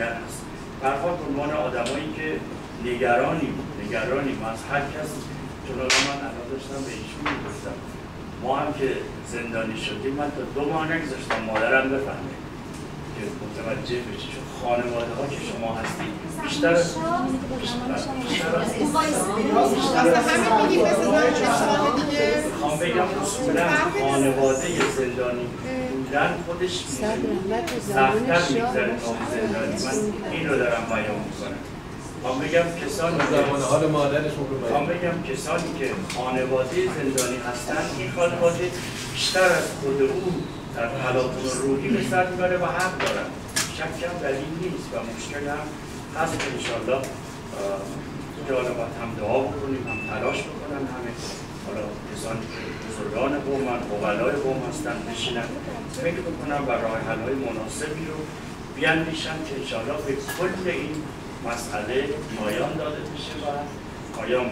دیگر هست به عنوان آدمایی که نگرانیم نگرانیم از هر کس چون من الان داشتم به ایشون می‌گفتم ما هم که زندانی شدیم من تا دو ماه نگذاشتم مادرم بفهمه که متوجه بشه چون خانواده ها که شما هستید بیشتر از می‌خوام بگم اصولا خانواده زندانی بودن خودش سختتر میگذره تا زندانی. من این رو دارم بیان می‌کنم. می‌خوام بگم کسانی که حال مادرشون رو می‌خوام بگم کسانی که خانواده زندانی هستن این خانواده بیشتر از خود او در تلاطم روحی به سر می‌بره و حق دارن. شکم در این نیست و مشکل هم هست که انشالله باید هم دعا بکنیم هم تلاش بکنن همه. حالا کسانی که بزرگان قوم قبلای قوم هستن بشینن فکر بکنن و راه های مناسبی رو بیاندیشن که انشالله به کل این مسئله پایان داده بشه و پایان